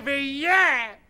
baby, yeah!